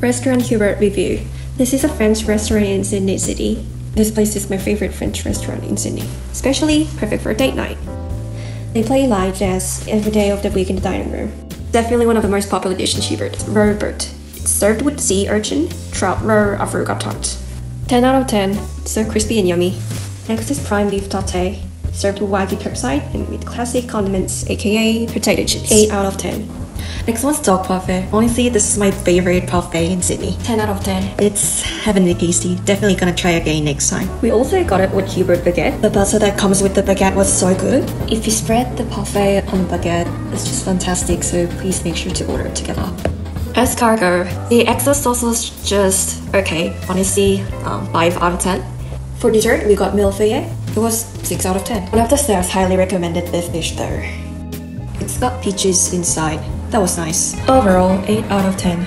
Restaurant Hubert review. This is a French restaurant in Sydney City. This place is my favorite French restaurant in Sydney, especially perfect for date night. They play live jazz every day of the week in the dining room. Definitely one of the most popular dishes in Hubert, Robert. It's served with sea urchin, trout roe, avocado tart. 10 out of 10, so crispy and yummy. Next is prime beef taute, served with wagyu curbside and with classic condiments, aka potato chips. 8 out of 10. Next one's dog parfait. Honestly, this is my favorite parfait in Sydney. 10 out of 10. It's heavenly tasty. Definitely gonna try again next time. We also got it with Hubert baguette. The butter that comes with the baguette was so good. If you spread the parfait On the baguette, it's just fantastic, so please make sure to order it together. escargot, the extra sauce was just okay. Honestly, um, 5 out of 10. For dessert, we got millefeuille. It was 6 out of 10. One of the stars highly recommended this dish though. It's got peaches inside. That was nice. Overall, 8 out of 10.